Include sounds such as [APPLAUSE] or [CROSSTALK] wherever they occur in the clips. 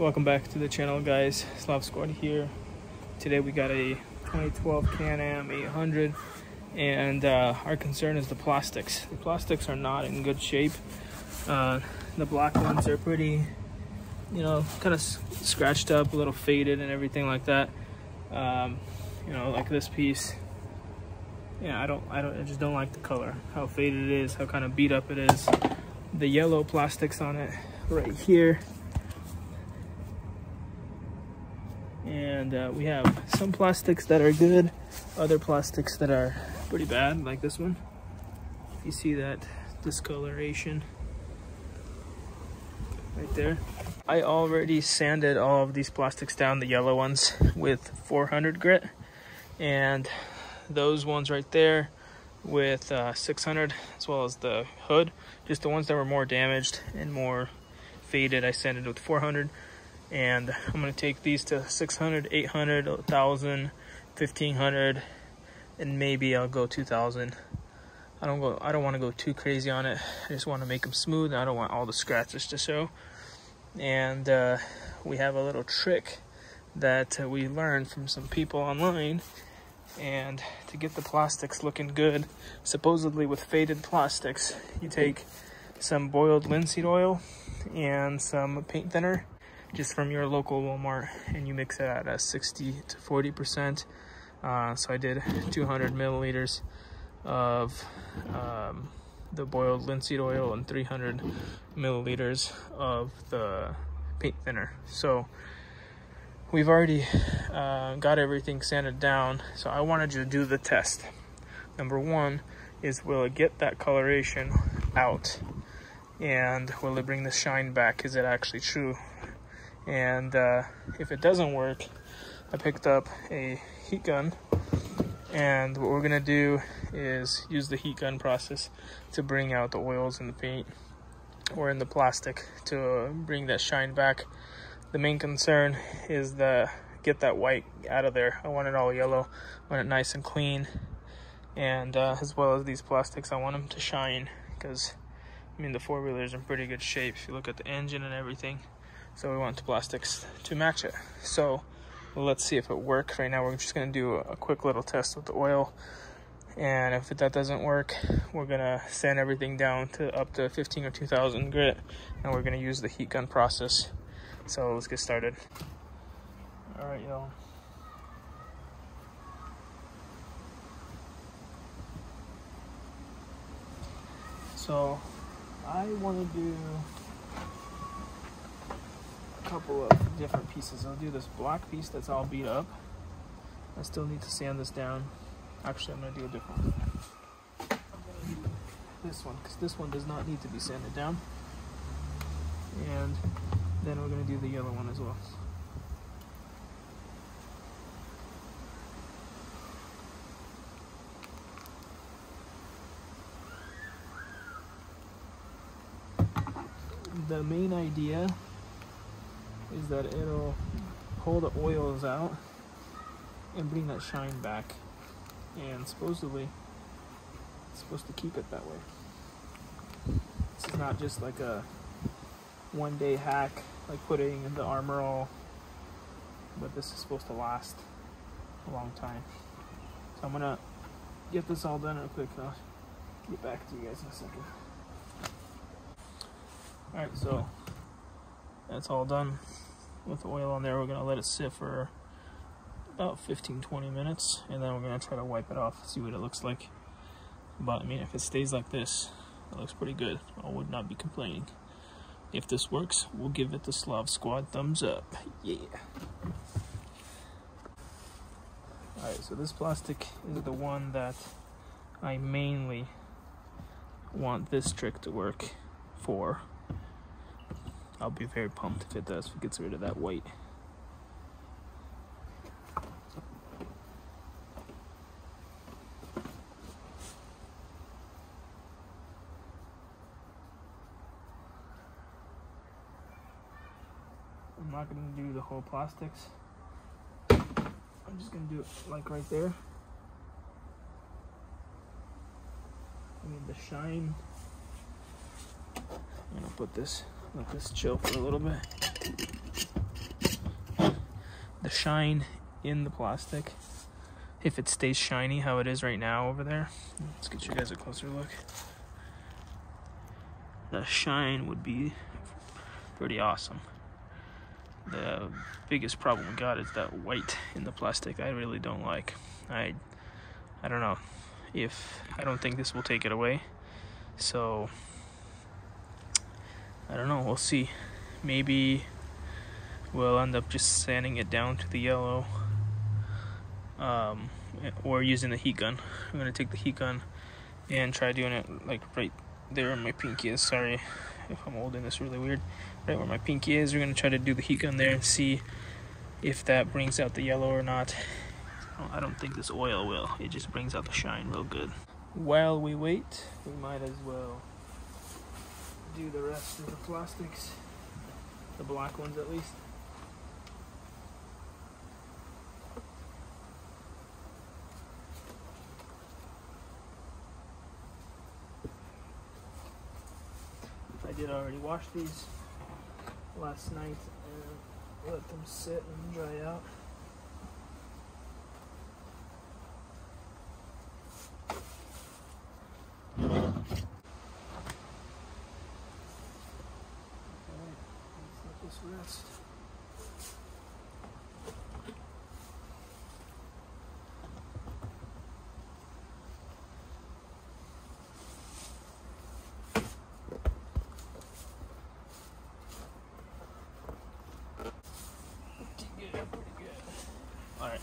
Welcome back to the channel guys, Slav Squad here. Today we got a 2012 Can-Am 800 and uh, our concern is the plastics. The plastics are not in good shape. Uh, the black ones are pretty, you know, kind of scratched up, a little faded and everything like that. Um, you know, like this piece. Yeah, I don't, I don't, I just don't like the color, how faded it is, how kind of beat up it is. The yellow plastics on it right here and uh, we have some plastics that are good other plastics that are pretty bad like this one. You see that discoloration right there. I already sanded all of these plastics down the yellow ones with 400 grit. And those ones right there with uh, 600 as well as the hood just the ones that were more damaged and more faded I sanded with 400 and I'm to take these to 600, 800, 1000, 1500 and maybe I'll go 2000. I don't go I don't want to go too crazy on it. I just want to make them smooth. I don't want all the scratches to show. And uh, we have a little trick that uh, we learned from some people online and to get the plastics looking good supposedly with faded plastics you take some boiled linseed oil and some paint thinner just from your local Walmart and you mix it at a 60 to 40 percent. Uh, so I did 200 milliliters of um, the boiled linseed oil and 300 milliliters of the paint thinner. So we've already uh, got everything sanded down. So I wanted to do the test. Number one is will it get that coloration out? And will it bring the shine back? Is it actually true and uh, if it doesn't work I picked up a heat gun. And what we're gonna do is use the heat gun process to bring out the oils in the paint or in the plastic to bring that shine back. The main concern is the get that white out of there. I want it all yellow I want it nice and clean. And uh, as well as these plastics I want them to shine because I mean the four-wheelers in pretty good shape. If you look at the engine and everything so we want the plastics to match it. So let's see if it works. Right now we're just gonna do a quick little test with the oil. And if that doesn't work, we're gonna sand everything down to up to 15 or 2000 grit. And we're gonna use the heat gun process. So let's get started. All right, y'all. So I wanna do couple of different pieces. I'll do this black piece that's all beat up. I still need to sand this down. Actually, I'm going to do a different one. this one, because this one does not need to be sanded down. And then we're going to do the yellow one as well. The main idea is that it'll pull the oils out and bring that shine back. And supposedly, it's supposed to keep it that way. This is not just like a one day hack, like putting in the Armor All, but this is supposed to last a long time. So I'm gonna get this all done real quick. I'll get back to you guys in a second. Alright, so that's all done with the oil on there. We're gonna let it sit for about 15-20 minutes and then we're gonna try to wipe it off, see what it looks like. But I mean, if it stays like this, it looks pretty good. I would not be complaining. If this works, we'll give it the Slav Squad thumbs up. Yeah. Alright, so this plastic is the one that I mainly want this trick to work for. I'll be very pumped if it does, if it gets rid of that white. I'm not to do the whole plastics. I'm just to do it like right there. I mean the shine. I'm to put this let this chill for a little bit. the shine in the plastic. If it stays shiny how it is right now over there. Let's get you guys a closer look. The shine would be pretty awesome. The biggest problem we got is that white in the plastic I really don't like. I I don't know if I don't think this will take it away. So I don't know, we'll see. Maybe we'll end up just sanding it down to the yellow um, or using the heat gun. I'm gonna take the heat gun and try doing it like right there where my pinky is. Sorry if I'm holding this really weird. Right where my pinky is, we're gonna try to do the heat gun there and see if that brings out the yellow or not. I don't think this oil will. It just brings out the shine real good. While we wait, we might as well do the rest of the plastics. The black ones at least. I did already wash these last night and let them sit and dry out. rest. Alright.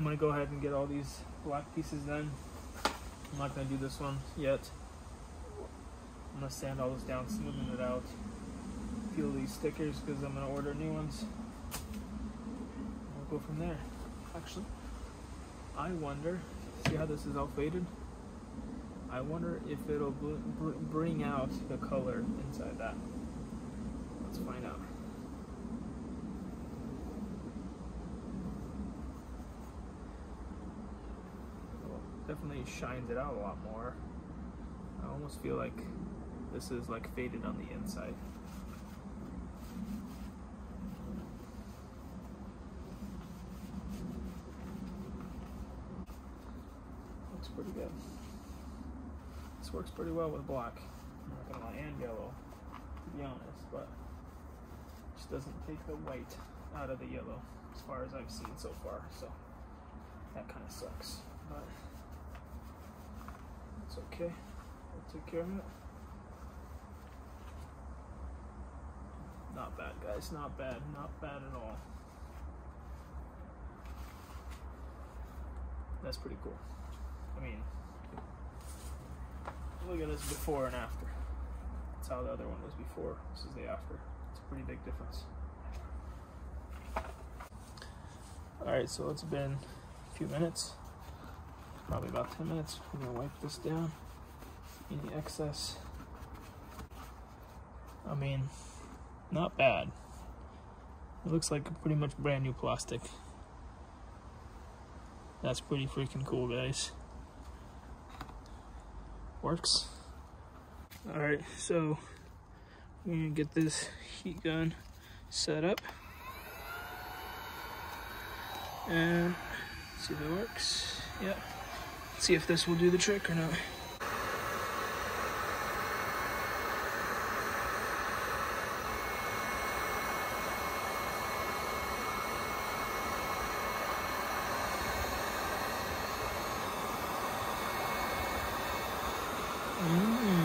I'm gonna go ahead and get all these black pieces done. I'm not gonna do this one yet. I'm gonna sand all this down, smoothing it out peel these stickers because I'm to order new ones. We'll go from there. Actually, I wonder, see how this is all faded? I wonder if it'll br br bring out the color inside that. Let's find out. Well, definitely shines it out a lot more. I almost feel like this is like faded on the inside. Looks pretty good. This works pretty well with black. I'm not gonna lie, and yellow, to be honest, but it just doesn't take the white out of the yellow as far as I've seen so far. So that kind of sucks, but it's okay. I'll take care of it. Not bad, guys. Not bad. Not bad at all. That's pretty cool. I mean, look at this before and after. That's how the other one was before. This is the after. It's a pretty big difference. Alright, so it's been a few minutes. Probably about 10 minutes. We're gonna wipe this down. Any excess. I mean, not bad. It looks like pretty much brand new plastic. That's pretty freaking cool, guys works. All right, so we're gonna get this heat gun set up and see if it works. Yeah, see if this will do the trick or not. Mm.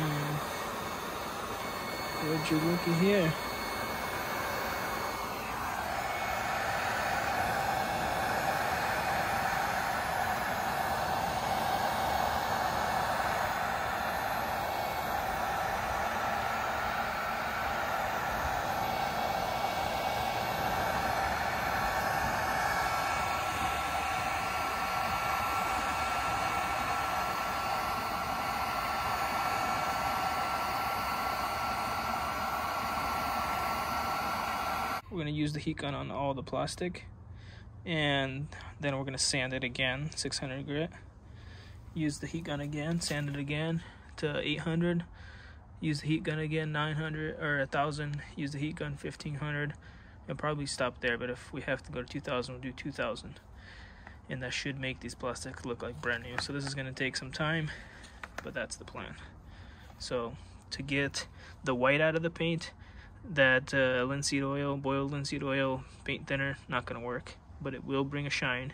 What you looking here? We're going to use the heat gun on all the plastic and then we're going to sand it again, 600 grit. Use the heat gun again, sand it again to 800. Use the heat gun again, 900 or 1000. Use the heat gun, 1500. it'll probably stop there. But if we have to go to 2000, we'll do 2000, and that should make these plastics look like brand new. So this is gonna take some time, but that's the plan. So to get the white out of the paint, that uh, linseed oil, boiled linseed oil, paint thinner, not gonna work, but it will bring a shine.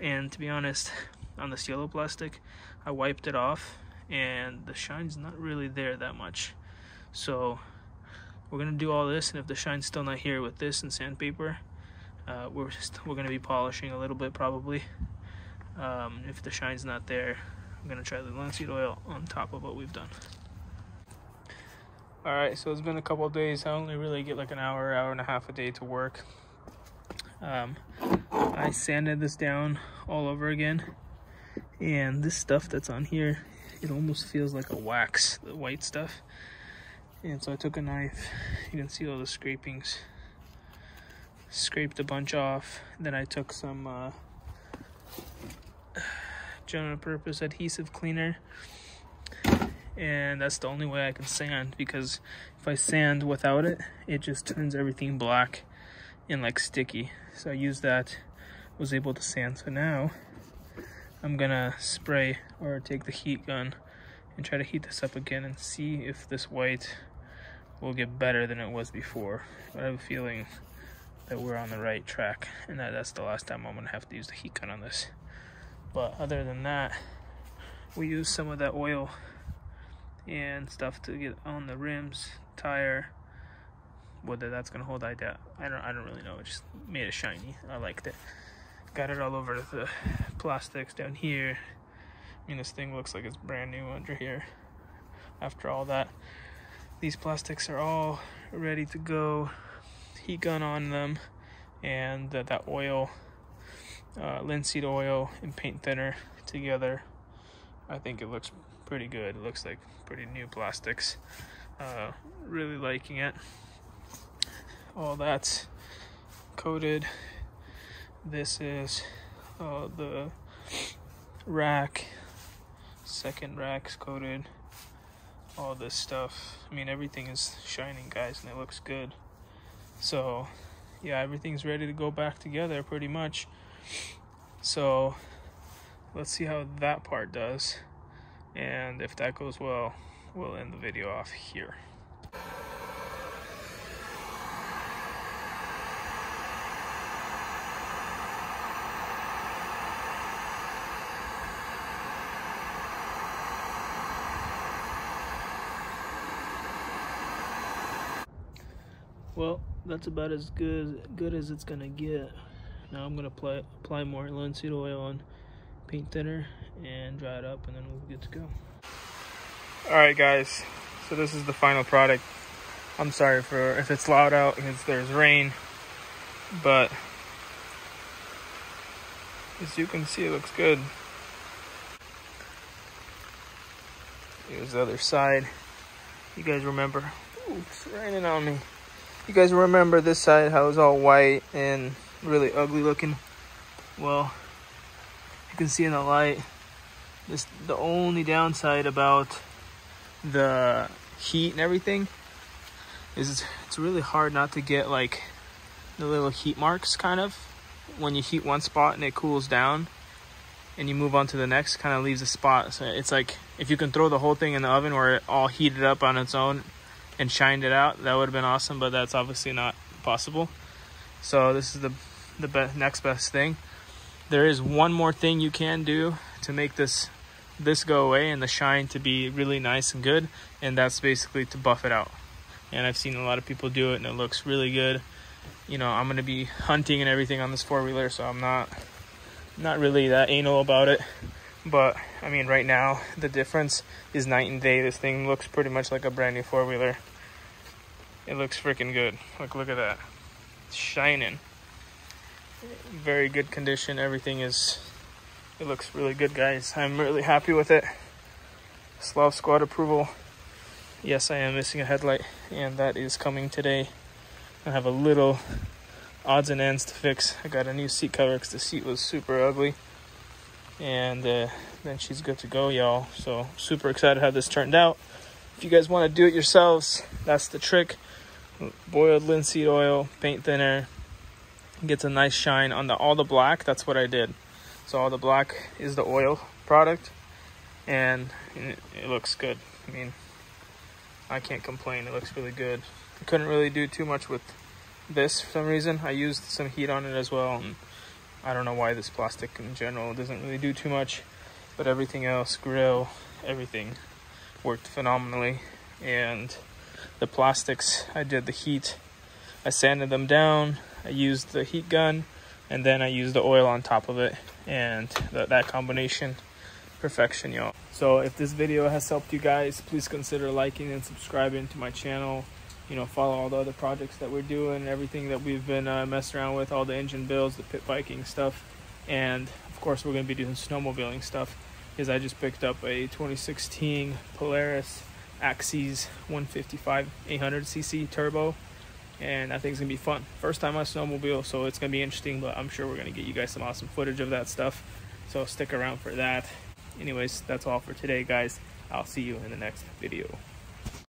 And to be honest, on this yellow plastic, I wiped it off and the shine's not really there that much. So we're gonna do all this and if the shine's still not here with this and sandpaper, uh, we're, just, we're gonna be polishing a little bit probably. Um, if the shine's not there, I'm gonna try the linseed oil on top of what we've done. All right, so it's been a couple days. I only really get like an hour, hour and a half a day to work. Um, I sanded this down all over again. And this stuff that's on here, it almost feels like a wax, the white stuff. And so I took a knife, you can see all the scrapings. Scraped a bunch off. Then I took some uh, [SIGHS] general purpose adhesive cleaner and that's the only way I can sand because if I sand without it, it just turns everything black and like sticky. So I used that, was able to sand. So now I'm gonna spray or take the heat gun and try to heat this up again and see if this white will get better than it was before. But I have a feeling that we're on the right track and that that's the last time I'm gonna have to use the heat gun on this. But other than that, we use some of that oil and stuff to get on the rims, tire. Whether that's gonna hold, I doubt. I don't. I don't really know. It just made it shiny. I liked it. Got it all over the plastics down here. I mean, this thing looks like it's brand new under here. After all that, these plastics are all ready to go. Heat gun on them, and uh, that oil, uh, linseed oil, and paint thinner together. I think it looks pretty good. It looks like pretty new plastics. Uh, really liking it. All that's coated. This is uh, the rack. Second rack's coated. All this stuff. I mean, everything is shining, guys, and it looks good. So, yeah, everything's ready to go back together pretty much. So, let's see how that part does. And if that goes well we'll end the video off here. Well that's about as good good as it's gonna get. Now I'm gonna apply apply more linseed oil on paint thinner and dry it up and then we'll be good to go. All right guys, so this is the final product. I'm sorry for if it's loud out because there's rain, but as you can see it looks good. Here's the other side. You guys remember, it's raining on me. You guys remember this side how it was all white and really ugly looking? Well, you can see in the light this the only downside about the heat and everything is it's really hard not to get like the little heat marks kind of. When you heat one spot and it cools down and you move on to the next kind of leaves a spot. So it's like if you can throw the whole thing in the oven where it all heated up on its own and shined it out that would have been awesome but that's obviously not possible. So this is the the best next best thing there is one more thing you can do to make this this go away and the shine to be really nice and good and that's basically to buff it out. And I've seen a lot of people do it and it looks really good. You know I'm gonna be hunting and everything on this four-wheeler so I'm not not really that anal about it. But I mean right now the difference is night and day. This thing looks pretty much like a brand new four-wheeler. It looks freaking good. Look look at that. It's shining very good condition everything is it looks really good, guys. I'm really happy with it. Slav Squad approval. Yes, I am missing a headlight, and that is coming today. I have a little odds and ends to fix. I got a new seat cover because the seat was super ugly. And uh, then she's good to go, y'all. So, super excited how this turned out. If you guys want to do it yourselves, that's the trick. boiled linseed oil, paint thinner, gets a nice shine on the all the black. That's what I did. So all the black is the oil product, and it looks good. I mean, I can't complain. It looks really good. I couldn't really do too much with this for some reason. I used some heat on it as well, and I don't know why this plastic in general doesn't really do too much, but everything else, grill, everything worked phenomenally. And the plastics, I did the heat. I sanded them down. I used the heat gun, and then I used the oil on top of it, and th that combination, perfection, y'all. So if this video has helped you guys, please consider liking and subscribing to my channel. You know, follow all the other projects that we're doing, everything that we've been uh, messing around with, all the engine builds, the pit biking stuff, and of course we're going to be doing snowmobiling stuff. Because I just picked up a 2016 Polaris AXYS 155 800cc turbo, and I think it's gonna be fun. First time on snowmobile, so it's gonna be interesting. But I'm sure we're gonna get you guys some awesome footage of that stuff. So stick around for that anyways, that's all for today, guys. I'll see you in the next video.